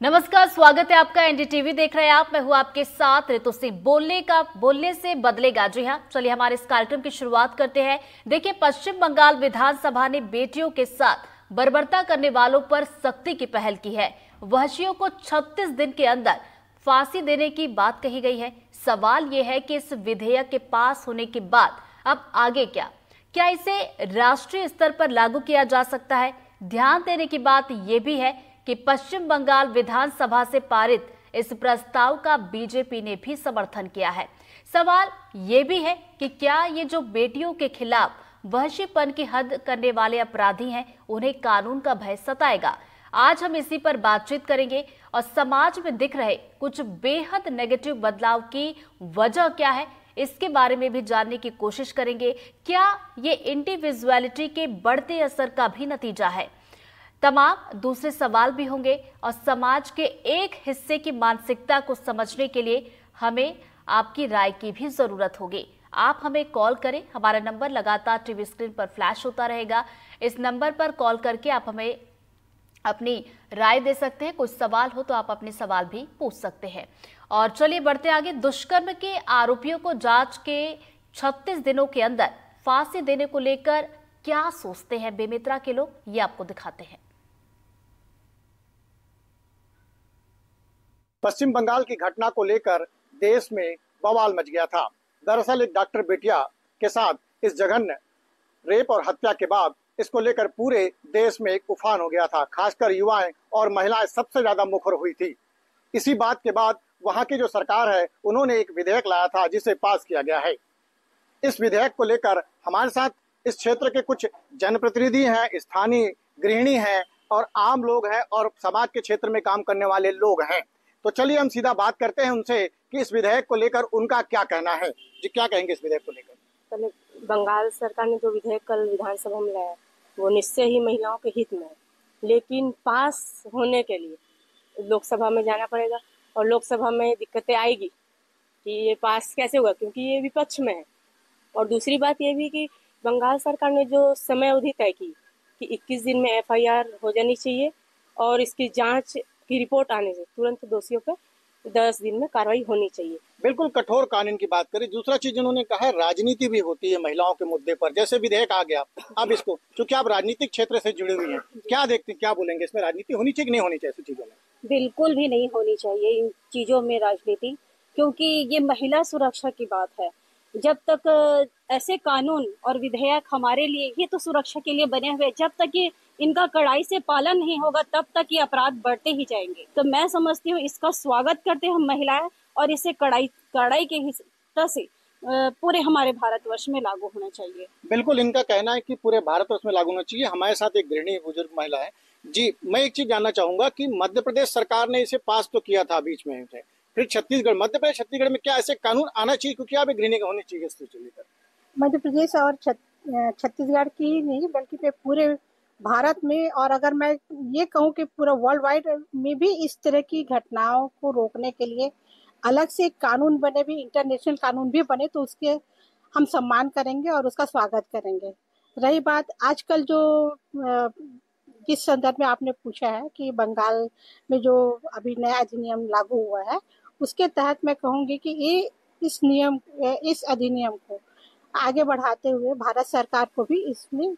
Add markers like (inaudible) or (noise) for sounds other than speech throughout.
नमस्कार, स्वागत है आपका एनडीटीवी देख रहे हैं आप। मैं हूँ आपके साथ ऋतु सिंह। बोलने का, बोलने से बदलेगा। जी हाँ चलिए हमारे इस कार्यक्रम की शुरुआत करते हैं। देखिए, पश्चिम बंगाल विधानसभा ने बेटियों के साथ बर्बरता करने वालों पर सख्ती की पहल की है। वहशियों को 36 दिन के अंदर फांसी देने की बात कही गई है। सवाल यह है कि इस विधेयक के पास होने के बाद अब आगे क्या? क्या इसे राष्ट्रीय स्तर पर लागू किया जा सकता है? ध्यान देने की बात यह भी है कि पश्चिम बंगाल विधानसभा से पारित इस प्रस्ताव का बीजेपी ने भी समर्थन किया है। सवाल ये भी है कि क्या ये जो बेटियों के खिलाफ वहशीपन की हद करने वाले अपराधी हैं, उन्हें कानून का भय सताएगा? आज हम इसी पर बातचीत करेंगे और समाज में दिख रहे कुछ बेहद नेगेटिव बदलाव की वजह क्या है, इसके बारे में भी जानने की कोशिश करेंगे। क्या ये इंडिविजुअलिटी के बढ़ते असर का भी नतीजा है? तमाम दूसरे सवाल भी होंगे और समाज के एक हिस्से की मानसिकता को समझने के लिए हमें आपकी राय की भी ज़रूरत होगी। आप हमें कॉल करें, हमारा नंबर लगातार टीवी स्क्रीन पर फ्लैश होता रहेगा। इस नंबर पर कॉल करके आप हमें अपनी राय दे सकते हैं। कुछ सवाल हो तो आप अपने सवाल भी पूछ सकते हैं। और चलिए बढ़ते आगे। दुष्कर्म के आरोपियों को जाँच के 36 दिनों के अंदर फांसी देने को लेकर क्या सोचते हैं? बेमित्रा के लोग, ये आपको दिखाते हैं। पश्चिम बंगाल की घटना को लेकर देश में बवाल मच गया था। दरअसल एक डॉक्टर बेटिया के साथ इस जघन्य रेप और हत्या के बाद इसको लेकर पूरे देश में एक उफान हो गया था। खासकर युवाएँ और महिलाएँ सबसे ज़्यादा मुखर हुई थी। इसी बात के बाद वहाँ की जो सरकार है, उन्होंने एक विधेयक लाया था, जिसे पास किया गया है। इस विधेयक को लेकर हमारे साथ इस क्षेत्र के कुछ जनप्रतिनिधि हैं, स्थानीय गृहिणी हैं और आम लोग हैं और समाज के क्षेत्र में काम करने वाले लोग हैं। तो चलिए हम सीधा बात करते हैं उनसे कि इस विधेयक को लेकर उनका क्या कहना है। जी, क्या कहेंगे इस विधेयक को लेकर? बंगाल सरकार ने जो विधेयक कल विधानसभा में लाया, वो निश्चय ही महिलाओं के हित में है। लेकिन पास होने के लिए लोकसभा में जाना पड़ेगा और लोकसभा में दिक्कतें आएगी कि ये पास कैसे होगा, क्योंकि ये विपक्ष में है। और दूसरी बात ये भी कि बंगाल सरकार ने जो समय अवधि तय की कि 21 दिन में एफआईआर हो जानी चाहिए और इसकी जाँच की रिपोर्ट आने से तुरंत दोषियों पर दस दिन में कार्रवाई होनी चाहिए। बिल्कुल कठोर कानून की बात करें। दूसरा चीज़ उन्होंने कहा है राजनीति भी होती है महिलाओं के मुद्दे पर। जैसे विधेयक आ गया अब इसको क्योंकि आप राजनीतिक क्षेत्र से जुड़े हुए हैं क्या देखते हैं क्या बोलेंगे? इसमें राजनीति होनी चाहिए कि नहीं होनी चाहिए ऐसी चीज़ों में? बिल्कुल भी नहीं होनी चाहिए इन चीज़ों में राजनीति क्योंकि ये महिला सुरक्षा की बात है। जब तक ऐसे कानून और विधेयक हमारे लिए ये तो सुरक्षा के लिए बने हुए जब तक ये इनका कड़ाई से पालन नहीं होगा तब तक ये अपराध बढ़ते ही जाएँगे। तो मैं समझती हूँ इसका स्वागत करते हम महिलाएँ और इसे कड़ाई कड़ाई के हिस्सा से पूरे हमारे भारतवर्ष में लागू होना चाहिए। बिल्कुल इनका कहना है कि पूरे भारतवर्ष में लागू होना चाहिए। हमारे साथ एक गृहिणी बुज़ुर्ग महिला है। जी मैं एक चीज़ जानना चाहूँगा कि मध्य प्रदेश सरकार ने इसे पास तो किया था बीच में फिर छत्तीसगढ़ मध्य प्रदेश छत्तीसगढ़ में क्या ऐसे कानून आना चाहिए? क्योंकि आप एक गृहिणी होनी चाहिए इस लेकर मध्य प्रदेश और छत्तीसगढ़ की नहीं बल्कि पूरे भारत में और अगर मैं ये कहूँ कि पूरा वर्ल्ड वाइड में भी इस तरह की घटनाओं को रोकने के लिए अलग से कानून बने, भी इंटरनेशनल कानून भी बने तो उसके हम सम्मान करेंगे और उसका स्वागत करेंगे। रही बात, आजकल जो किस संदर्भ में आपने पूछा है कि बंगाल में जो अभी नया अधिनियम लागू हुआ है, उसके तहत मैं कहूँगी कि ये इस नियम, इस अधिनियम को आगे बढ़ाते हुए भारत सरकार को भी इसमें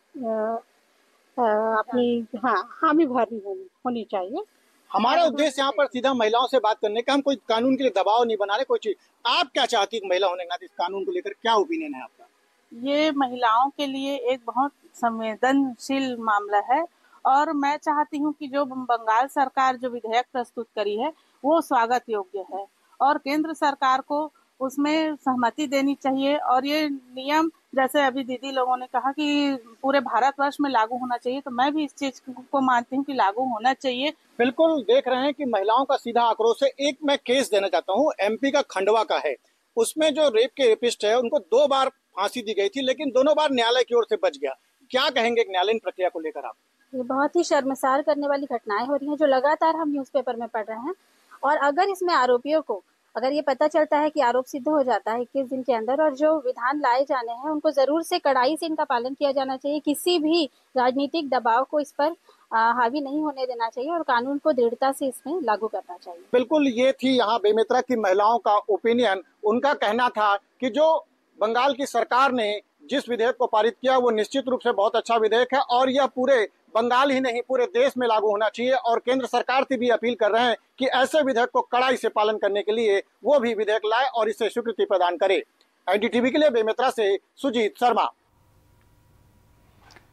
अपनी हाँ हामी भरनी होनी चाहिए। हमारा उद्देश्य यहाँ पर सीधा महिलाओं से बात करने का हम कोई कानून के लिए दबाव नहीं बना रहे कोई चीज़। आप क्या चाहती है महिला होने के नाते इस कानून को लेकर क्या ओपिनियन है आपका? ये महिलाओं के लिए एक बहुत संवेदनशील मामला है और मैं चाहती हूँ कि जो बंगाल सरकार जो विधेयक प्रस्तुत करी है वो स्वागत योग्य है। और केंद्र सरकार को उसमें सहमति देनी चाहिए और ये नियम जैसे अभी दीदी लोगों ने कहा कि पूरे भारतवर्ष में लागू होना चाहिए तो मैं भी इस चीज़ को मानती हूँ कि लागू होना चाहिए। बिल्कुल देख रहे हैं कि महिलाओं का सीधा आक्रोश है एक मैं केस देना चाहता हूँ एमपी का खंडवा का है। उसमें जो रेप के रेपिस्ट है उनको दो बार फांसी दी गई थी लेकिन दोनों बार न्यायालय की ओर से बच गया। क्या कहेंगे न्यायालयीन प्रक्रिया को लेकर आप? ये बहुत ही शर्मसार करने वाली घटनाएँ हो रही हैं जो लगातार हम न्यूज़पेपर में पढ़ रहे हैं। और अगर इसमें आरोपियों को अगर ये पता चलता है कि आरोप सिद्ध हो जाता है इक्कीस दिन के अंदर और जो विधान लाए जाने हैं, उनको ज़रूर से कड़ाई से इनका पालन किया जाना चाहिए। किसी भी राजनीतिक दबाव को इस पर हावी नहीं होने देना चाहिए और कानून को दृढ़ता से इसमें लागू करना चाहिए। बिल्कुल, ये थी यहाँ बेमित्रा की महिलाओं का ओपिनियन उनका कहना था कि जो बंगाल की सरकार ने जिस विधेयक को पारित किया, वो निश्चित रूप से बहुत अच्छा विधेयक है और यह पूरे बंगाल ही नहीं, पूरे देश में लागू होना चाहिए और केंद्र सरकार से भी अपील कर रहे हैं कि ऐसे विधेयक को कड़ाई से पालन करने के लिए वो भी विधेयक लाए और इसे स्वीकृति प्रदान करे। एनडीटीवी के लिए बेमित्रा से सुजीत शर्मा।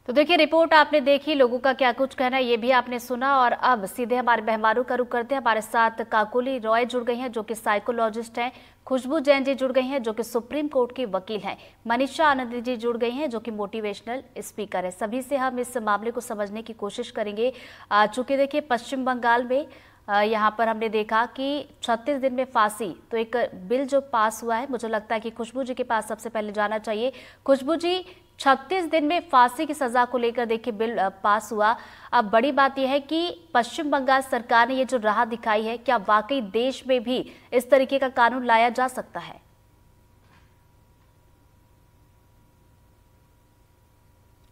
तो देखिए, रिपोर्ट आपने देखी, लोगों का क्या कुछ कहना है, ये भी आपने सुना। और अब सीधे हमारे मेहमानों का रुख करते हैं। हमारे साथ काकुली रॉय जुड़ गई हैं, जो कि साइकोलॉजिस्ट हैं। खुशबू जैन जी जुड़ गई हैं, जो कि सुप्रीम कोर्ट की वकील हैं। मनीषा आनंद जी जुड़ गई हैं, जो कि मोटिवेशनल स्पीकर है। सभी से हम इस मामले को समझने की कोशिश करेंगे। चूँकि देखिए, पश्चिम बंगाल में यहाँ पर हमने देखा कि 36 दिन में फांसी तो एक बिल जो पास हुआ है, मुझे लगता है कि खुशबू जी के पास सबसे पहले जाना चाहिए। खुशबू जी 36 दिन में फांसी की सजा को लेकर देखिए बिल पास हुआ। अब बड़ी बात यह है कि पश्चिम बंगाल सरकार ने ये जो राह दिखाई है, क्या वाकई देश में भी इस तरीके का कानून लाया जा सकता है?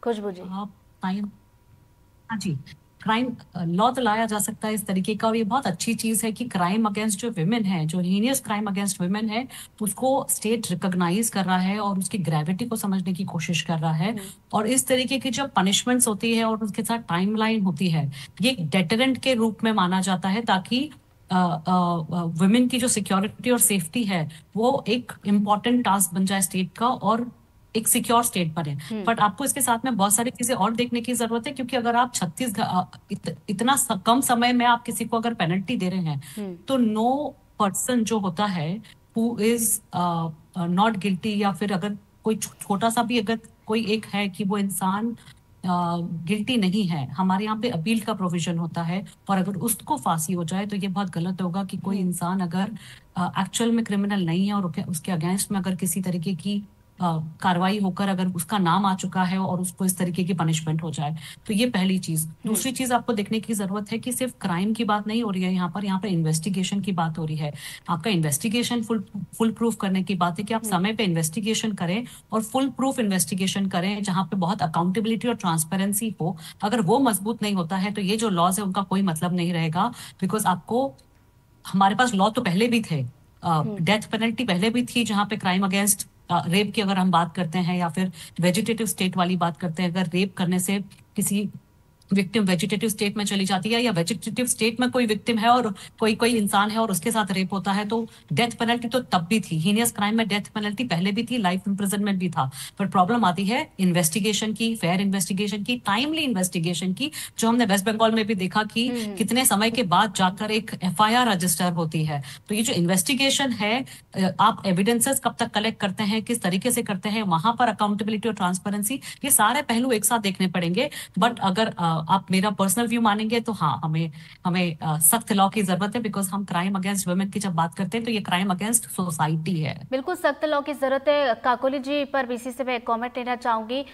खुशबू जी। हाँ जी। क्राइम लॉ तो लाया जा सकता है इस तरीके का और ये बहुत अच्छी चीज़ है कि क्राइम अगेंस्ट जो विमेन है जो हीनियस क्राइम अगेंस्ट विमेन है उसको स्टेट रिकोगनाइज कर रहा है और उसकी ग्रेविटी को समझने की कोशिश कर रहा है हम्म। और इस तरीके की जब पनिशमेंट्स होती है और उसके साथ टाइम होती है ये डेटरेंट के रूप में माना जाता है ताकि वुमेन की जो सिक्योरिटी और सेफ्टी है वो एक इंपॉर्टेंट टास्क बन जाए स्टेट का और एक सिक्योर स्टेट बने बट हम्म। आपको इसके साथ में बहुत सारी चीज़ें और देखने की ज़रूरत है क्योंकि अगर आप छत्तीस इत, इतना कम समय में आप किसी को अगर पेनल्टी दे रहे हैं हम्म। तो नो पर्सन जो होता है हु इज़ नॉट गिल्टी या फिर अगर कोई छोटा सा भी अगर कोई एक है कि वो इंसान गिल्टी नहीं है हमारे यहाँ पे अपील का प्रोविज़न होता है और अगर उसको फांसी हो जाए तो ये बहुत गलत होगा कि कोई हम्म। इंसान अगर एक्चुअल में क्रिमिनल नहीं है और उसके अगेंस्ट में अगर किसी तरीके की कार्रवाई होकर अगर उसका नाम आ चुका है और उसको इस तरीके की पनिशमेंट हो जाए तो ये पहली चीज़ हम्म। दूसरी चीज़ आपको देखने की ज़रूरत है कि सिर्फ़ क्राइम की बात नहीं हो रही है यहाँ पर यहाँ पर इन्वेस्टिगेशन की बात हो रही है आपका इन्वेस्टिगेशन फुल फुल प्रूफ करने की बात है कि आप हम्म। समय पे इन्वेस्टिगेशन करें और फुल प्रूफ इन्वेस्टिगेशन करें जहाँ पे बहुत अकाउंटेबिलिटी और ट्रांसपेरेंसी हो अगर वो मज़बूत नहीं होता है तो ये जो लॉज है उनका कोई मतलब नहीं रहेगा बिकॉज़ आपको हमारे पास लॉ तो पहले भी थे डेथ हम्म। पेनल्टी पहले भी थी जहाँ पे क्राइम अगेंस्ट रेप की अगर हम बात करते हैं या फिर वेजिटेटिव स्टेट वाली बात करते हैं, अगर रेप करने से किसी विक्टिम वेजिटेटिव स्टेट में चली जाती है या वेजिटेटिव स्टेट में कोई विक्टिम है और कोई कोई इंसान है और उसके साथ रेप होता है तो डेथ पेनल्टी तो तब भी थी। हीनियस क्राइम में डेथ पेनल्टी पहले भी थी लाइफ इंप्रिजनमेंट भी था। पर प्रॉब्लम आती है इन्वेस्टिगेशन की फेयर इन्वेस्टिगेशन की टाइमली इन्वेस्टिगेशन की जो हमने वेस्ट बंगाल में भी देखा कि हम्म। कितने समय के बाद जाकर एक एफ़ रजिस्टर होती है। तो ये जो इन्वेस्टिगेशन है आप एविडेंसेस कब तक कलेक्ट करते हैं किस तरीके से करते हैं वहाँ पर अकाउंटेबिलिटी और ट्रांसपेरेंसी ये सारे पहलू एक साथ देखने पड़ेंगे। बट अगर आप मेरा पर्सनल व्यू मानेंगे तो हाँ हमें हमें सख्त लॉ की ज़रूरत है बिकॉज़ हम क्राइम अगेंस्ट वुमेन की जब बात करते हैं तो ये क्राइम अगेंस्ट सोसाइटी है। बिल्कुल सख्त लॉ की ज़रूरत है। काकोली जी पर बीसी से मैं कॉमेंट लेना चाहूँगी।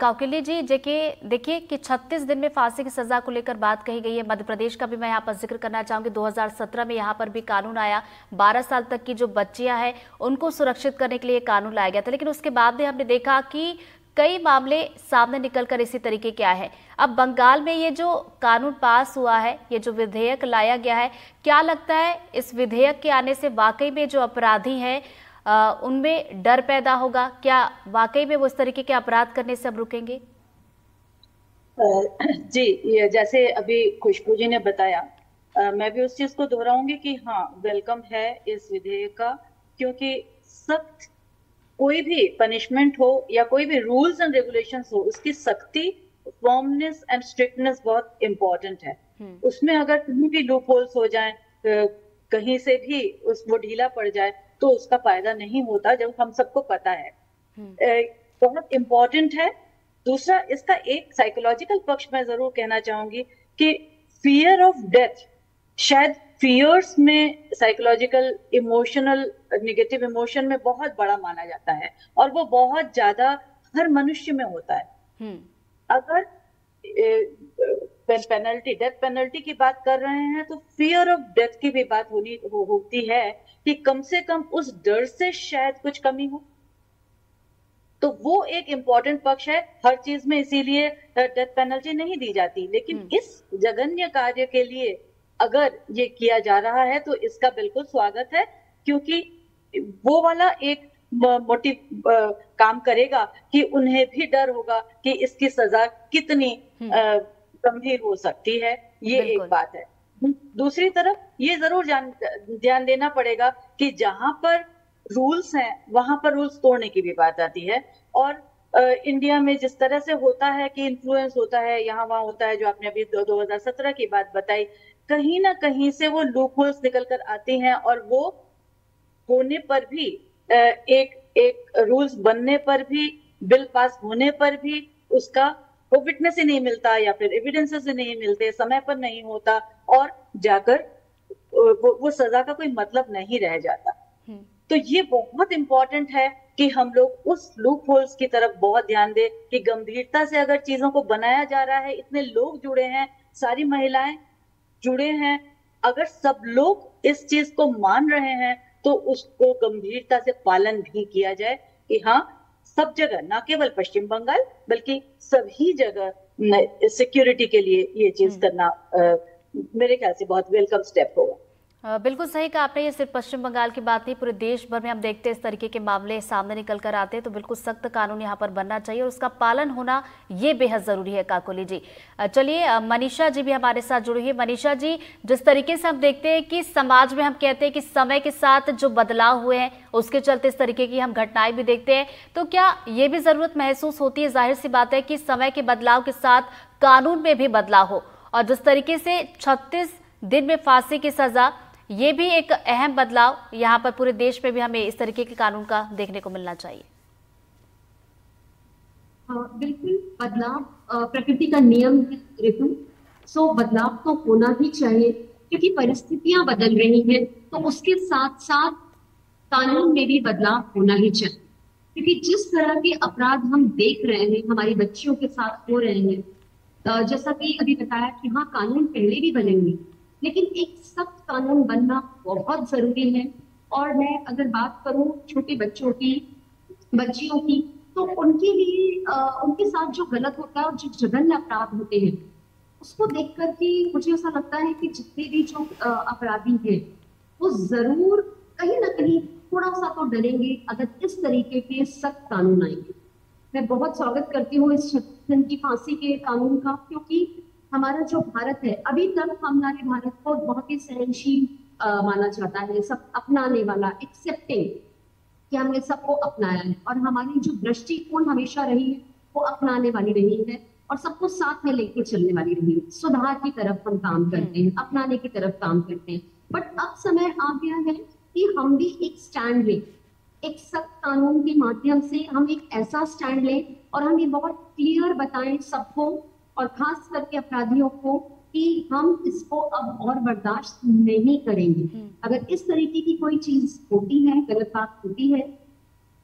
काकोली जी देखिए देखिए कि 36 दिन में फांसी की सजा को लेकर बात कही गई है। मध्य प्रदेश का भी मैं यहाँ पर ज़िक्र करना चाहूँगी। 2017 में यहाँ पर भी कानून आया। 12 साल तक की जो बच्चियाँ हैं, उनको सुरक्षित करने के लिए कानून लाया गया था। लेकिन उसके बाद भी हमने देखा कि कई मामले सामने निकलकर इसी तरीके के आए हैं। अब बंगाल में ये जो कानून पास हुआ है, ये जो विधेयक लाया गया है, क्या लगता है इस विधेयक के आने से वाकई में जो अपराधी हैं उनमें डर पैदा होगा? क्या वाकई में वो इस तरीके के अपराध करने से अब रुकेंगे? जी जैसे अभी खुशबू जी ने बताया मैं भी उस चीज़ को दोहराऊँगी कि हाँ वेलकम है इस विधेयक का, क्योंकि सख्त कोई भी पनिशमेंट हो या कोई भी रूल्स एंड रेगुलेशन हो उसकी सख्ती फॉर्मनेस एंड स्ट्रिक्टनेस बहुत इंपॉर्टेंट है हम्म। उसमें अगर कहीं भी लूप होल्स हो जाए कहीं से भी उस वो ढीला पड़ जाए तो उसका फ़ायदा नहीं होता जब हम सबको पता है हम्म। बहुत इंपॉर्टेंट है दूसरा इसका एक साइकोलॉजिकल पक्ष मैं ज़रूर कहना चाहूँगी कि फियर ऑफ़ डेथ शायद फियर्स में साइकोलॉजिकल इमोशनल निगेटिव इमोशन में बहुत बड़ा माना जाता है और वो बहुत ज़्यादा हर मनुष्य में होता है हम्म। अगर पेनल्टी डेथ पेनल्टी की बात कर रहे हैं तो फियर ऑफ़ डेथ की भी बात होनी हो, होती है कि कम से कम उस डर से शायद कुछ कमी हो तो वो एक इम्पोर्टेंट पक्ष है हर चीज़ में इसीलिए डेथ पेनल्टी नहीं दी जाती लेकिन हम्म। इस जघन्य कार्य के लिए अगर ये किया जा रहा है तो इसका बिल्कुल स्वागत है क्योंकि वो वाला एक मोटिव काम करेगा कि उन्हें भी डर होगा कि इसकी सजा कितनी हम्म। गंभीर हो सकती है। ये एक बात है। दूसरी तरफ़ ये ज़रूर ध्यान देना पड़ेगा कि जहाँ पर रूल्स हैं वहाँ पर रूल्स तोड़ने की भी बात आती है। और इंडिया में जिस तरह से होता है कि इन्फ्लुएंस होता है यहाँ वहाँ होता है जो आपने अभी दो, 2017 की बात बताई कहीं ना कहीं से वो लूप होल्स निकल कर आती हैं और वो होने पर भी एक एक रूल्स बनने पर भी बिल पास होने पर भी उसका वो विटनेस ही नहीं मिलता या फिर एविडेंसेस ही नहीं मिलते समय पर नहीं होता और जाकर वो, वो सजा का कोई मतलब नहीं रह जाता हम्म। तो ये बहुत इंपॉर्टेंट है कि हम लोग उस लूप होल्स की तरफ़ बहुत ध्यान दें कि गंभीरता से अगर चीज़ों को बनाया जा रहा है इतने लोग जुड़े हैं सारी महिलाएँ जुड़े हैं अगर सब लोग इस चीज़ को मान रहे हैं तो उसको गंभीरता से पालन भी किया जाए कि हाँ सब जगह ना केवल पश्चिम बंगाल बल्कि सभी जगह सिक्योरिटी के लिए ये चीज़ हम्म। करना आ, मेरे ख्याल से बहुत वेलकम स्टेप होगा बिल्कुल सही कहा आपने, ये सिर्फ़ पश्चिम बंगाल की बात नहीं, पूरे देश भर में हम देखते हैं इस तरीके के मामले सामने निकल कर आते हैं तो बिल्कुल सख्त कानून यहाँ पर बनना चाहिए और उसका पालन होना ये बेहद ज़रूरी है, काकोली जी। चलिए मनीषा जी भी हमारे साथ जुड़ी है। मनीषा जी, जिस तरीके से हम देखते हैं कि समाज में हम कहते हैं कि समय के साथ जो बदलाव हुए हैं, उसके चलते इस तरीके की हम घटनाएँ भी देखते हैं तो क्या ये भी ज़रूरत महसूस होती है? ज़ाहिर सी बात है कि समय के बदलाव के साथ कानून में भी बदलाव हो और जिस तरीके से छत्तीस दिन में फांसी की सजा ये भी एक अहम बदलाव यहाँ पर पूरे देश में भी हमें इस तरीके के कानून का देखने को मिलना चाहिए। बिल्कुल, बदलाव प्रकृति का नियम है ऋतु सो बदलाव तो होना ही चाहिए, क्योंकि परिस्थितियाँ बदल रही हैं तो उसके साथ साथ कानून में भी बदलाव होना ही चाहिए। क्योंकि जिस तरह के अपराध हम देख रहे हैं, हमारी बच्चियों के साथ हो रहे हैं जैसा कि अभी बताया कि हाँ कानून पहले भी बनेंगे लेकिन एक सख्त कानून बनना बहुत ज़रूरी है। और मैं अगर बात करूँ छोटे बच्चों की बच्चियों की तो उनके लिए अ, उनके साथ जो गलत होता है और जो जघन्य अपराध होते हैं उसको देख करके मुझे ऐसा लगता है कि जितने भी जो अपराधी हैं वो ज़रूर कहीं ना कहीं थोड़ा सा तो डरेंगे अगर इस तरीके के सख्त कानून आएँगे। मैं बहुत स्वागत करती हूँ इस छत्तीस की फांसी के कानून का क्योंकि हमारा जो भारत है अभी तक हमारे भारत को बहुत ही सहनशील माना जाता है। सब अपनाने वाला एक्सेप्टिंग कि हमने सबको अपनाया है। और हमारी जो दृष्टिकोण हमेशा रही है वो अपनाने वाली रही है और सबको साथ में लेके चलने वाली रही है। सुधार की तरफ़ हम काम करते हैं अपनाने की तरफ़ काम करते हैं। बट अब समय आ गया है कि हम भी एक स्टैंड लें। एक सख्त कानून के माध्यम से हम एक ऐसा स्टैंड लें और हम ये बहुत क्लियर बताएँ सबको और खास करके अपराधियों को कि हम इसको अब और बर्दाश्त नहीं करेंगे हम्म। अगर इस तरीके की कोई चीज़ होती है गलत बात होती है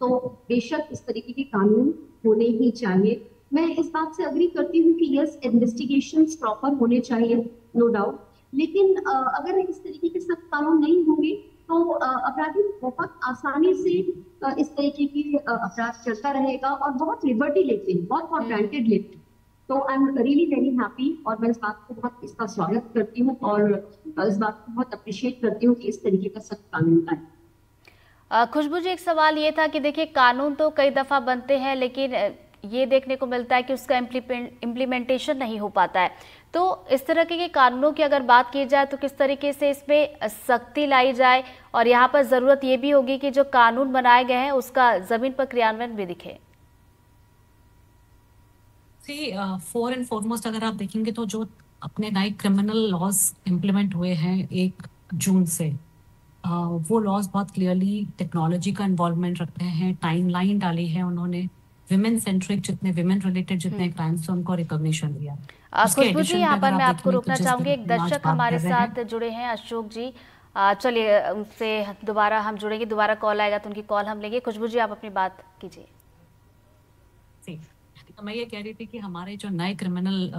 तो बेशक इस तरीके के कानून होने ही चाहिए मैं इस बात से अग्री करती हूँ कि यस इन्वेस्टिगेशन प्रॉपर होने चाहिए नो डाउट लेकिन अगर इस तरीके के सख्त कानून नहीं होंगे तो अपराधी बहुत आसानी से इस तरीके की अपराध चलता रहेगा और बहुत लिबर्टी लेते हैं बहुत बहुत हम्म। ग्रांटेड लेते हैं तो I am really very happy और मैं इस बात को बहुत इसका स्वागत करती हूँ और इस बात को बहुत अप्रिशिएट करती हूँ कि इस तरीके का सख्त कानून आए खुशबू जी, एक सवाल ये था कि देखिए, कानून तो कई दफ़ा बनते हैं, लेकिन ये देखने को मिलता है कि उसका इम्प्लीमेंटेशन नहीं हो पाता है। तो इस तरह के कानूनों की अगर बात की जाए तो किस तरीके से इसमें सख्ती लाई जाए? और यहाँ पर ज़रूरत ये भी होगी कि जो कानून बनाए गए हैं, उसका ज़मीन पर क्रियान्वयन भी दिखे। सी फोर एंड फॉरमोस्ट अगर आप देखेंगे तो जो अपने नए क्रिमिनल लॉज इम्प्लीमेंट हुए हैं एक जून से uh, वो लॉज बहुत क्लियरली टेक्नोलॉजी का इन्वॉल्वमेंट रखते हैं टाइमलाइन डाली है उन्होंने विमेन सेंट्रिक जितने विमेन रिलेटेड जितने क्राइम्स हैं उनको रिकॉग्निशन दिया खुशबू जी यहाँ पर मैं आपको तो रोकना चाहूँगी एक दर्शक हमारे साथ जुड़े हैं अशोक जी। चलिए उनसे दोबारा हम जुड़ेंगे दोबारा कॉल आएगा तो उनकी कॉल हम लेंगे। खुशबू जी आप अपनी बात कीजिए। मैं ये कह रही थी कि हमारे जो नए क्रिमिनल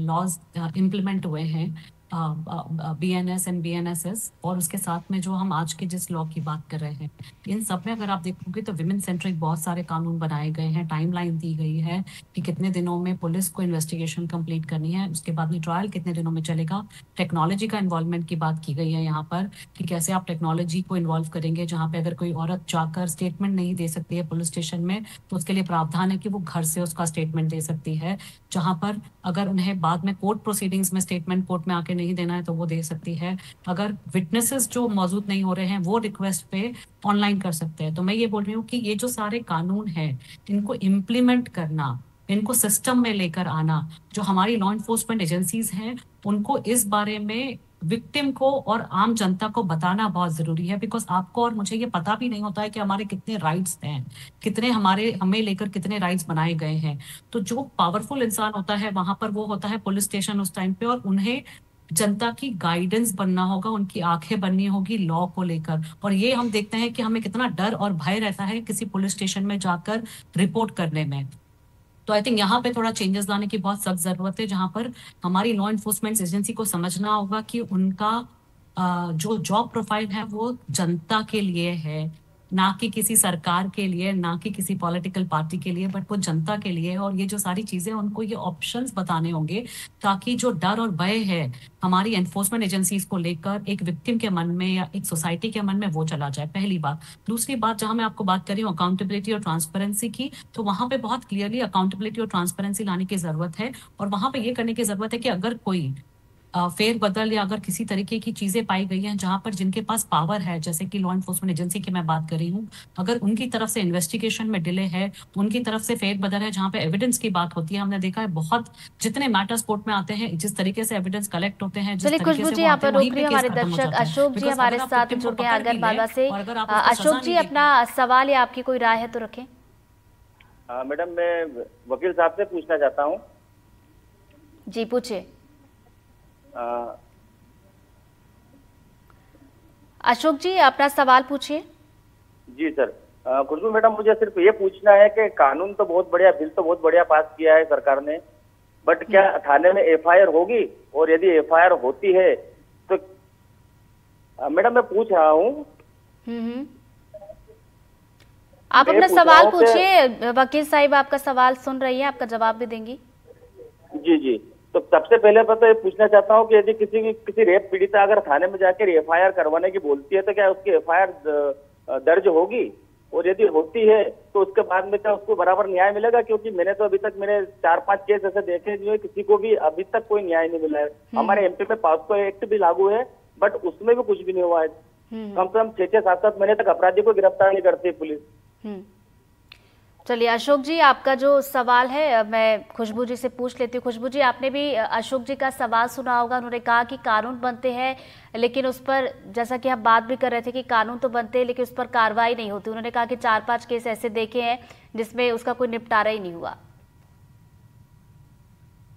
लॉज इम्प्लीमेंट हुए हैं B N S and B N S S और उसके साथ में जो हम आज के जिस लॉ की बात कर रहे हैं, इन सब में अगर आप देखोगे तो विमेन सेंट्रिक बहुत सारे कानून बनाए गए हैं टाइमलाइन दी गई है कि कितने दिनों में पुलिस को इन्वेस्टिगेशन कंप्लीट करनी है, उसके बाद में ट्रायल कितने दिनों में चलेगा टेक्नोलॉजी का इन्वॉल्वमेंट की बात की गई है यहाँ पर कि कैसे आप टेक्नोलॉजी को इन्वॉल्व करेंगे, जहाँ पे अगर कोई औरत जाकर स्टेटमेंट नहीं दे सकती है पुलिस स्टेशन में तो उसके लिए प्रावधान है कि वो घर से उसका स्टेटमेंट दे सकती है, जहाँ पर अगर उन्हें बाद में कोर्ट प्रोसीडिंग्स में स्टेटमेंट कोर्ट में आके नहीं देना है तो वो दे सकती है। अगर विटनेसेस जो मौजूद नहीं हो रहे हैं, वो रिक्वेस्ट पे ऑनलाइन कर सकते हैं। तो मैं ये बोल रही हूँ कि ये जो सारे कानून है, इनको इम्प्लीमेंट करना, इनको सिस्टम में लेकर आना, जो हमारी लॉ इन्फोर्समेंट एजेंसीज हैं, उनको इस बारे में विक्टिम को और आम जनता को बताना बहुत ज़रूरी है। बिकॉज़ आपको और मुझे ये पता भी नहीं होता है कि हमारे कितने राइट्स हैं, कितने हमारे, हमें लेकर कितने राइट्स बनाए गए हैं। तो जो पावरफुल इंसान होता है, वहाँ पर वो होता है पुलिस स्टेशन उस टाइम पे और उन्हें जनता की गाइडेंस बनना होगा, उनकी आँखें बननी होगी लॉ को लेकर। और ये हम देखते हैं कि हमें कितना डर और भय रहता है किसी पुलिस स्टेशन में जाकर रिपोर्ट करने में। तो आई थिंक यहाँ पे थोड़ा चेंजेस लाने की बहुत सख्त ज़रूरत है, जहाँ पर हमारी लॉ इन्फोर्समेंट एजेंसी को समझना होगा कि उनका जो जॉब प्रोफ़ाइल है वो जनता के लिए है। ना कि किसी सरकार के लिए, ना कि किसी पॉलिटिकल पार्टी के लिए बट वो जनता के लिए और ये जो सारी चीज़ें उनको ये ऑप्शंस बताने होंगे ताकि जो डर और भय है हमारी एनफोर्समेंट एजेंसीज को लेकर, एक विक्टिम के मन में या एक सोसाइटी के मन में वो चला जाए, पहली बात। दूसरी बात, जहाँ मैं आपको बात कर रही हूँ अकाउंटेबिलिटी और ट्रांसपेरेंसी की तो वहाँ पे बहुत क्लियरली अकाउंटेबिलिटी और ट्रांसपेरेंसी लाने की ज़रूरत है और वहाँ पे ये करने की ज़रूरत है कि अगर कोई फेर बदल या अगर किसी तरीके की चीज़ें पाई गई हैं जहाँ पर जिनके पास पावर है जैसे कि लॉ इन्फोर्समेंट एजेंसी की मैं बात कर रही हूँ अगर उनकी तरफ़ से इन्वेस्टिगेशन में डिले है उनकी तरफ़ से फेर बदल है जहाँ पे एविडेंस की बात होती है हमने देखा है बहुत जितने मैटर्स कोर्ट में आते हैं जिस तरीके से एविडेंस कलेक्ट होते हैं जिस तरीके से यहाँ पर रोक रही हमारे दर्शक अशोक जी हमारे साथ जुड़े हैं अगर बाबा से अशोक जी अपना सवाल या आपकी कोई राय है तो रखें। मैडम मैं वकील साहब से पूछना चाहता हूँ। जी पूछिए। अशोक जी अपना सवाल पूछिए। जी सर। खुशबू मैडम मुझे सिर्फ़ ये पूछना है कि कानून तो बहुत बढ़िया बिल तो बहुत बढ़िया पास किया है सरकार ने बट क्या थाने में एफआईआर होगी? और यदि एफआईआर होती है तो मैडम मैं पूछ रहा हूँ। हम्म, हम्म। आप अपना सवाल पूछिए। वकील साहिब आपका सवाल सुन रही है आपका जवाब भी देंगी। जी जी। तो सबसे पहले मैं तो ये पूछना चाहता हूँ कि यदि किसी की किसी रेप पीड़िता अगर थाने में जाकर एफआईआर करवाने की बोलती है तो क्या उसकी एफआईआर दर्ज होगी और यदि होती है तो उसके बाद में क्या उसको बराबर न्याय मिलेगा क्योंकि मैंने तो अभी तक मैंने चार पाँच केस ऐसे देखे जो किसी को भी अभी तक कोई न्याय नहीं मिला है हम्म। हमारे एमपी में पास्को एक्ट भी लागू है बट उसमें भी कुछ भी नहीं हुआ है हम्म। कम से कम छह छह सात सात महीने तक अपराधी को गिरफ़्तार नहीं करती पुलिस हम्म। चलिए, अशोक जी, आपका जो सवाल है मैं खुशबू जी से पूछ लेती हूँ। खुशबू जी, आपने भी अशोक जी का सवाल सुना होगा। उन्होंने कहा कि कानून बनते हैं, लेकिन उस पर, जैसा कि हम बात भी कर रहे थे कि कानून तो बनते हैं, लेकिन उस पर कार्रवाई नहीं होती। उन्होंने कहा कि चार पाँच केस ऐसे देखे हैं, जिसमें उसका कोई निपटारा ही नहीं हुआ।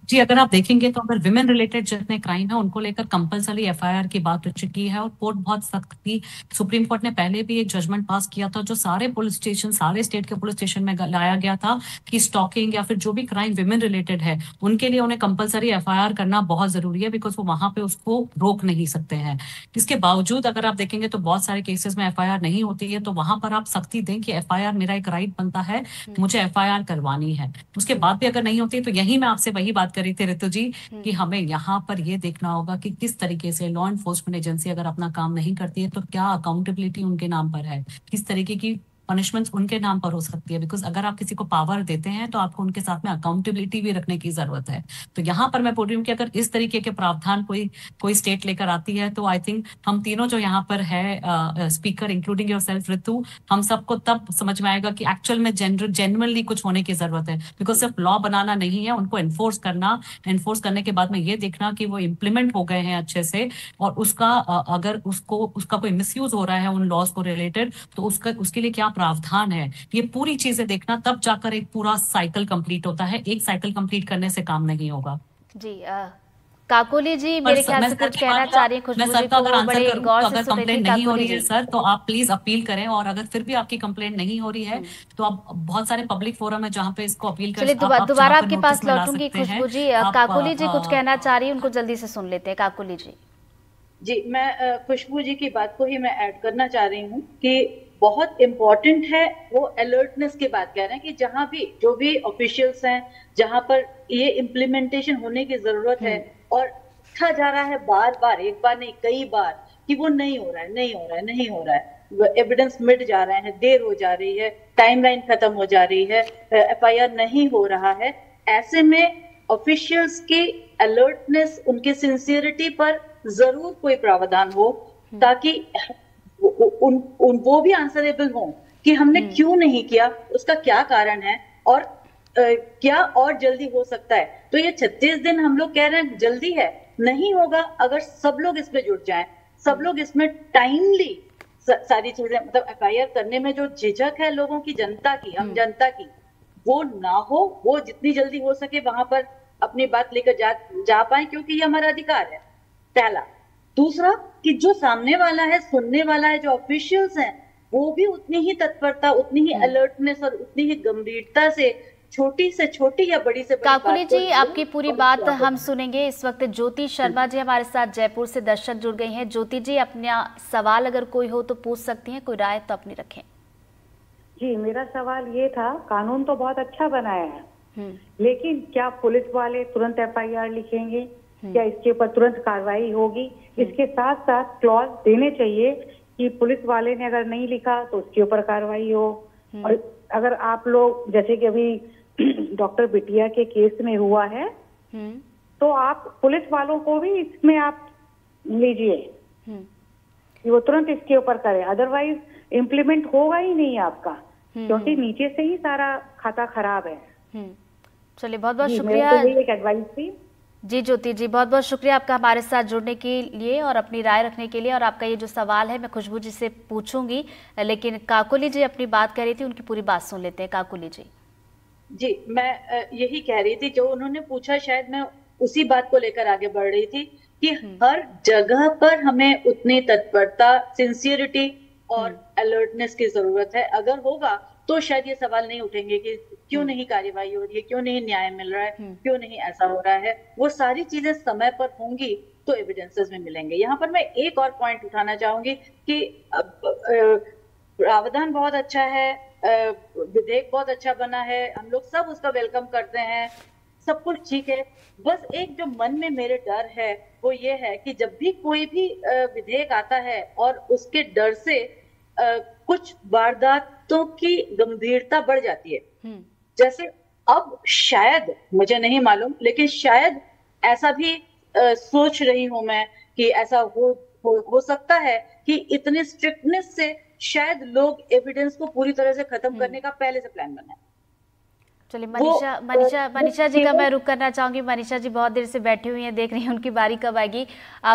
जी अगर आप देखेंगे तो अगर विमेन रिलेटेड जितने क्राइम है उनको लेकर कंपलसरी एफआईआर की बात हो चुकी है और कोर्ट बहुत सख्त थी। सुप्रीम कोर्ट ने पहले भी एक जजमेंट पास किया था जो सारे पुलिस स्टेशन सारे स्टेट के पुलिस स्टेशन में लाया गया था कि स्टॉकिंग या फिर जो भी क्राइम विमेन रिलेटेड है उनके लिए उन्हें कंपलसरी एफ़ करना बहुत ज़रूरी है बिकॉज़ वो वहाँ पे उसको रोक नहीं सकते हैं। इसके बावजूद अगर आप देखेंगे तो बहुत सारे केसेस में एफआईआर नहीं होती है तो वहाँ पर आप सख्ती दें कि एफआईआर मेरा एक राइट बनता है मुझे एफआईआर करवानी है। उसके बाद भी अगर नहीं होती तो यही मैं आपसे वही बात कर रही थी ऋतु जी कि हम्म। हमें यहाँ पर ये देखना होगा कि किस तरीके से लॉ एनफोर्समेंट एजेंसी अगर अपना काम नहीं करती है तो क्या अकाउंटेबिलिटी उनके नाम पर है किस तरीके की पनिशमेंट्स उनके नाम पर हो सकती है बिकॉज़ अगर आप किसी को पावर देते हैं तो आपको उनके साथ में अकाउंटेबिलिटी भी रखने की ज़रूरत है। तो यहाँ पर मैं बोल रही हूँ कि अगर इस तरीके के प्रावधान कोई कोई स्टेट लेकर आती है तो आई थिंक हम तीनों जो यहाँ पर है speaker including yourself Ritu हम सबको तब समझ में आएगा कि एक्चुअल में जेनरल जेनरली कुछ होने की ज़रूरत है। बिकॉज़ सिर्फ़ लॉ बनाना नहीं है, उनको एनफोर्स करना एनफोर्स करने के बाद में ये देखना कि वो इम्प्लीमेंट हो गए हैं अच्छे से, और उसका अगर उसको, उसका कोई मिस हो रहा है उन लॉज को रिलेटेड तो उसका, उसके लिए क्या प्रावधान है। ये पूरी चीज़ें देखना तब जाकर एक पूरा साइकिल कंप्लीट होता है। एक साइकिल कंप्लीट करने से काम नहीं होगा। जी आ, काकोली जी मेरे ख्याल से कुछ कहना चाह रही है मैं सर का अगर आंसर बड़े करूँ गौर तो से अगर सुन कंप्लेंट नहीं हो रही है सर तो आप प्लीज़ अपील करें और अगर फिर भी आपकी कंप्लेंट नहीं हो रही है तो आप बहुत सारे पब्लिक फोरम है जहाँ पे इसको अपील कर चलिए दोबारा आपके पास लौटूँगी खुशबू जी काकोली जी कुछ कहना चाह रही है उनको जल्दी से सुन लेते हैं काकोली जी। जी मैं खुशबू जी की बात को ही मैं ऐड करना चाह रही हूँ कि बहुत इम्पोर्टेंट है वो अलर्टनेस की बात कह रहे हैं कि जहाँ भी जो भी ऑफिशियल्स हैं जहाँ पर ये इम्प्लीमेंटेशन होने की ज़रूरत है और लिखा जा रहा है बार बार एक बार नहीं कई बार कि वो नहीं हो रहा है नहीं हो रहा है नहीं हो रहा है। एविडेंस मिट जा रहे हैं देर हो जा रही है टाइमलाइन खत्म हो जा रही है एफआईआर नहीं हो रहा है। ऐसे में ऑफिशियल्स की अलर्टनेस उनके सिंसियरिटी पर ज़रूर कोई प्रावधान हो ताकि उ- उ- उन, उन वो भी आंसरेबल हो कि हमने क्यों नहीं किया उसका क्या कारण है और अ, क्या और जल्दी हो सकता है? तो ये 36 दिन हम लोग कह रहे हैं जल्दी है। नहीं होगा अगर सब लोग इसमें जुट जाएँ। सब लोग इसमें टाइमली सारी चीज़ें मतलब एफआईआर करने में जो झिझक है लोगों की जनता की हम जनता की वो ना हो वो जितनी जल्दी हो सके वहाँ पर अपनी बात लेकर जा जा पाए क्योंकि ये हमारा अधिकार है। पहला। दूसरा कि जो सामने वाला है सुनने वाला है जो ऑफिशियल्स हैं वो भी उतनी ही तत्परता उतनी ही अलर्टनेस और उतनी ही गंभीरता से छोटी से छोटी या बड़ी से बड़ी काकुली जी आपकी पूरी बात हम सुनेंगे इस वक्त ज्योति शर्मा जी हमारे साथ जयपुर से दर्शक जुड़ गई हैं। ज्योति जी अपना सवाल अगर कोई हो तो पूछ सकती हैं कोई राय तो अपनी रखें। जी मेरा सवाल ये था कानून तो बहुत अच्छा बनाया है हम्म। लेकिन क्या पुलिस वाले तुरंत एफआईआर लिखेंगे? क्या इसके ऊपर तुरंत कार्रवाई होगी। इसके साथ साथ क्लॉज देने चाहिए कि पुलिस वाले ने अगर नहीं लिखा तो उसके ऊपर कार्रवाई हो। और अगर आप लोग जैसे कि अभी (clears throat) डॉक्टर बिटिया के केस में हुआ है हम्म। तो आप पुलिस वालों को भी इसमें आप लीजिए हम्म। कि वो तुरंत इसके ऊपर करे। अदरवाइज़ इम्प्लीमेंट होगा ही नहीं आपका हम्म, क्योंकि नीचे से ही सारा खाता खराब है। हम्म। चलिए बहुत बहुत शुक्रिया। एक एडवाइस थी। जी ज्योति जी बहुत बहुत शुक्रिया आपका हमारे साथ जुड़ने के लिए और अपनी राय रखने के लिए। और आपका ये जो सवाल है मैं खुशबू जी से पूछूँगी लेकिन काकुली जी अपनी बात कर रही थी उनकी पूरी बात सुन लेते हैं। काकुली जी। जी मैं यही कह रही थी जो उन्होंने पूछा शायद मैं उसी बात को लेकर आगे बढ़ रही थी कि हर जगह पर हमें उतनी तत्परता सिंसियरिटी और अलर्टनेस की ज़रूरत है। अगर होगा तो शायद ये सवाल नहीं उठेंगे कि क्यों नहीं कार्यवाही हो रही है क्यों नहीं न्याय मिल रहा है क्यों नहीं ऐसा हो रहा है। वो सारी चीज़ें समय पर होंगी तो एविडेंसेस में मिलेंगे। यहाँ पर मैं एक और पॉइंट उठाना चाहूँगी कि प्रावधान बहुत अच्छा है विधेयक बहुत अच्छा बना है हम लोग सब उसका वेलकम करते हैं सब कुछ ठीक है। बस एक जो मन में मेरे डर है वो ये है कि जब भी कोई भी विधेयक आता है और उसके डर से कुछ वारदातों की गंभीरता बढ़ जाती है। हम्म। जैसे अब शायद मुझे नहीं मालूम लेकिन शायद ऐसा भी आ, सोच रही हूँ मैं कि ऐसा हो हो, हो सकता है कि इतने स्ट्रिक्टनेस से शायद लोग एविडेंस को पूरी तरह से खत्म करने का पहले से प्लान बनाए। चलिए मनीषा मनीषा मनीषा जी का मैं रुक करना चाहूँगी। मनीषा जी बहुत देर से बैठी हुई हैं देख रही हैं उनकी बारी कब आएगी।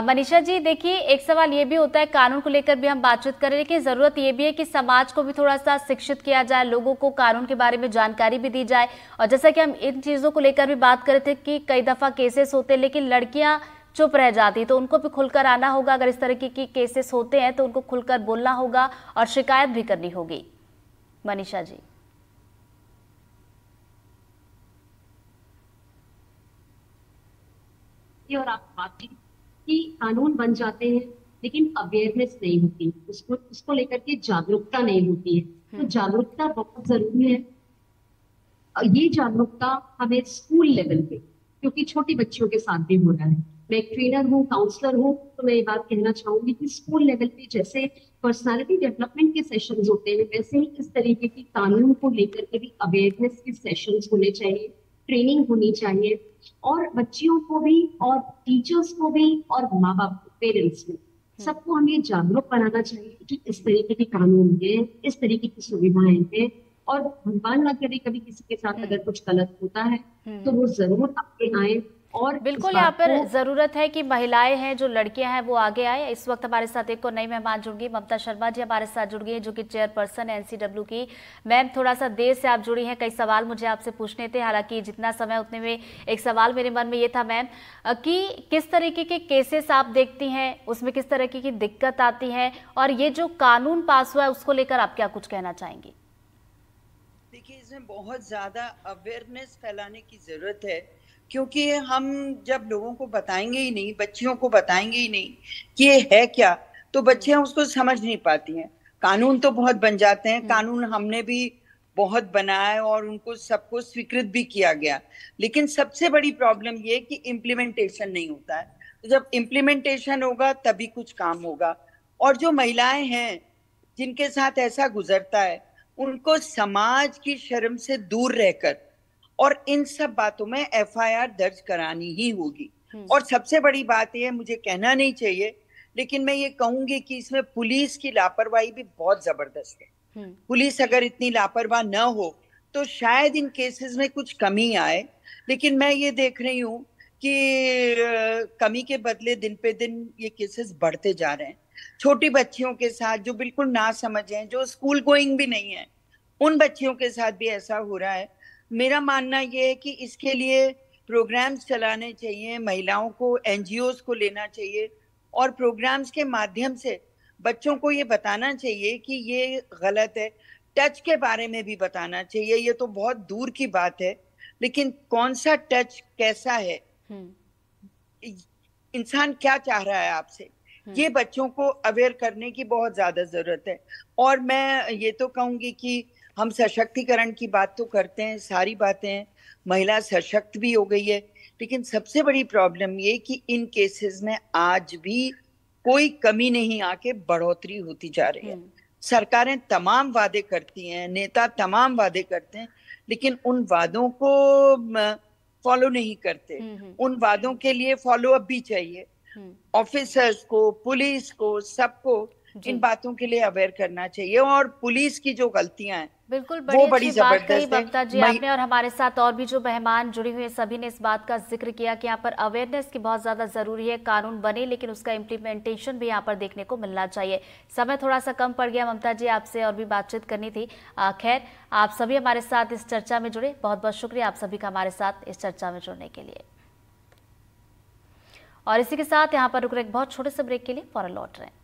मनीषा जी देखिए एक सवाल ये भी होता है कानून को लेकर भी हम बातचीत करें लेकिन ज़रूरत ये भी है कि समाज को भी थोड़ा सा शिक्षित किया जाए लोगों को कानून के बारे में जानकारी भी दी जाए। और जैसा कि हम इन चीज़ों को लेकर भी बात कर रहे थे कि कई दफ़ा केसेस होते हैं लेकिन लड़कियाँ चुप रह जाती तो उनको भी खुलकर आना होगा। अगर इस तरह की केसेस होते हैं तो उनको खुलकर बोलना होगा और शिकायत भी करनी होगी। मनीषा जी। ये और आप बात की कि कानून बन जाते हैं लेकिन अवेयरनेस नहीं होती। उसको उसको लेकर के जागरूकता नहीं होती है। तो जागरूकता बहुत ज़रूरी है। ये जागरूकता हमें स्कूल लेवल पे क्योंकि छोटी बच्चियों के साथ भी हो रहा है। मैं एक ट्रेनर हूँ काउंसलर हूँ तो मैं ये बात कहना चाहूँगी कि स्कूल लेवल पे जैसे पर्सनालिटी डेवलपमेंट के सेशंस होते हैं वैसे ही इस तरीके की कानून को लेकर के भी अवेयरनेस के सेशंस होने चाहिए। ट्रेनिंग होनी चाहिए। और बच्चियों को भी और टीचर्स को भी और माँ बाप पेरेंट्स को सबको हमें जागरूक बनाना चाहिए कि इस तरीके के कानून है इस तरीके की सुविधाएँ हैं। और भगवान ना करे कभी किसी के साथ अगर कुछ गलत होता है तो वो ज़रूर आपके आए और बिल्कुल यहाँ पर ज़रूरत है कि महिलाएँ हैं जो लड़कियाँ हैं वो आगे आए। इस वक्त हमारे साथ एक और नई मेहमान जुड़ गई ममता शर्मा जी हमारे साथ जुड़ गई हैं जो कि चेयरपर्सन है एनसीडब्ल्यू की। मैम थोड़ा सा देर से आप जुड़ी हैं कई सवाल मुझे आपसे पूछने थे हालाँकि जितना समय उतने में एक सवाल मेरे मन में ये था मैम कि किस तरीके के केसेस आप देखती हैं उसमें किस तरीके की दिक्कत आती है और ये जो कानून पास हुआ है उसको लेकर आप क्या कुछ कहना चाहेंगी? देखिए इसमें बहुत ज़्यादा अवेयरनेस फैलाने की ज़रूरत है। क्योंकि हम जब लोगों को बताएँगे ही नहीं बच्चियों को बताएँगे ही नहीं कि ये है क्या तो बच्चे उसको समझ नहीं पाती हैं। कानून तो बहुत बन जाते हैं कानून हमने भी बहुत बनाया और उनको सबको स्वीकृत भी किया गया। लेकिन सबसे बड़ी प्रॉब्लम ये कि इम्प्लीमेंटेशन नहीं होता है। तो जब इम्प्लीमेंटेशन होगा तभी कुछ काम होगा। और जो महिलाएँ हैं जिनके साथ ऐसा गुजरता है उनको समाज की शर्म से दूर रहकर और इन सब बातों में एफआईआर दर्ज करानी ही होगी हम्म। और सबसे बड़ी बात यह मुझे कहना नहीं चाहिए लेकिन मैं ये कहूँगी कि इसमें पुलिस की लापरवाही भी बहुत ज़बरदस्त है हम्म। पुलिस अगर इतनी लापरवाह न हो तो शायद इन केसेस में कुछ कमी आए लेकिन मैं ये देख रही हूँ कि कमी के बदले दिन पे दिन ये केसेस बढ़ते जा रहे हैं छोटी बच्चियों के साथ जो बिल्कुल ना समझ हैं जो स्कूल गोइंग भी नहीं है उन बच्चियों के साथ भी ऐसा हो रहा है मेरा मानना ये है कि इसके लिए प्रोग्राम्स चलाने चाहिए महिलाओं को एनजीओ को लेना चाहिए और प्रोग्राम्स के माध्यम से बच्चों को ये बताना चाहिए कि ये गलत है टच के बारे में भी बताना चाहिए ये तो बहुत दूर की बात है लेकिन कौन सा टच कैसा है हम्म। इंसान क्या चाह रहा है आपसे ये हम्म। बच्चों को अवेयर करने की बहुत ज़्यादा ज़रूरत है और मैं ये तो कहूँगी कि हम सशक्तिकरण की बात तो करते हैं सारी बातें महिला सशक्त भी हो गई है। लेकिन सबसे बड़ी प्रॉब्लम ये कि इन केसेस में आज भी कोई कमी नहीं आके बढ़ोतरी होती जा रही है। हम्म। सरकारें तमाम वादे करती हैं नेता तमाम वादे करते हैं लेकिन उन वादों को फॉलो नहीं करते। हम्म, हम्म। उन वादों के लिए फॉलो अप भी चाहिए। ऑफिसर्स को पुलिस को सबको इन बातों के लिए अवेयर करना चाहिए और पुलिस की जो गलतियाँ हैं बिल्कुल बड़ी, वो बड़ी बात कही ममता जी आपने और हमारे साथ और भी जो मेहमान जुड़ी हुई है सभी ने इस बात का ज़िक्र किया कि यहाँ पर अवेयरनेस की बहुत ज़्यादा ज़रूरी है कानून बने लेकिन उसका इम्प्लीमेंटेशन भी यहाँ पर देखने को मिलना चाहिए। समय थोड़ा सा कम पड़ गया ममता जी आपसे और भी बातचीत करनी थी। खैर आप सभी हमारे साथ इस चर्चा में जुड़े। बहुत बहुत शुक्रिया आप सभी का हमारे साथ इस चर्चा में जुड़ने के लिए। और इसी के साथ यहाँ पर रुक रहे बहुत छोटे से ब्रेक के लिए फ़ौरन लौट रहे हैं।